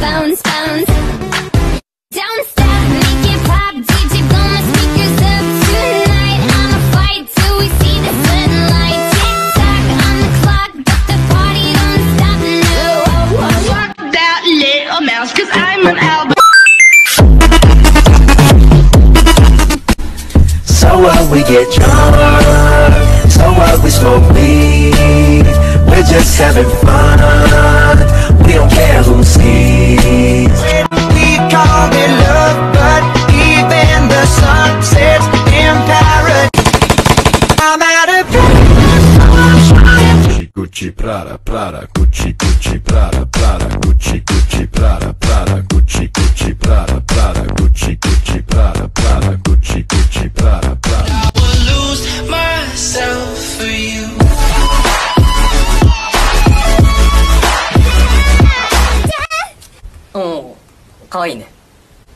bounce, bounce. Don't stop, make it pop. DJ, blow my speakers up tonight. I'ma fight till we see the sunlight. Tick tock on the clock, but the party don't stop. No. Fuck that little mouse, cause I'm an album. So what we get drunk, so what we smoke weed. We're just having fun, Gucci, Prada, Prada, Gucci, Gucci, Prada, Prada, Gucci, Gucci, Prada, Prada, Gucci, Gucci, Prada, Prada, Gucci, Gucci, Prada, Prada, Gucci, Gucci, Prada, Prada. lose myself for you. うん。かわいいね。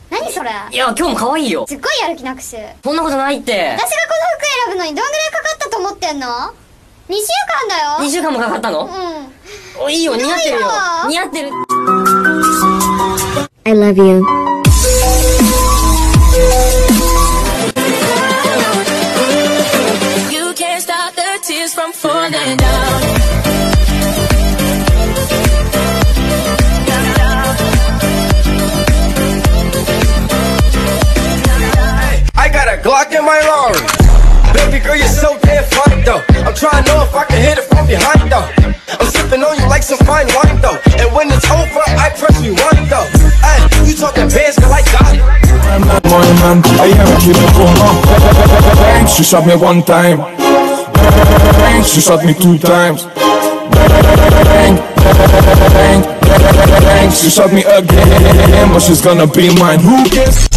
何それいや、今日も可愛いよ。すっごいやる気なくし私がこそんなことないって。の服選ぶのにどんぐらいかかったと思ってんの二週間だよ。二週間もかかったの？うん。おいいよ似合ってるよ。似合ってる。I love you. I got a Glock in my lungs. I'm trying to know if I can hit it from behind though. I'm sipping on you like some fine wine though. And when it's over, I press rewind though. Hey, you talking bands like God? Money man, I am it going on. Bang, she shot me one time. Bang, she shot me two times. Bang, bang, bang, she shot me again, but she's gonna be mine. Who cares?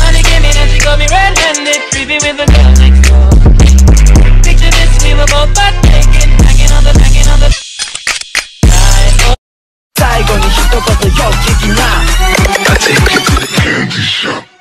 I'll take you to the candy shop.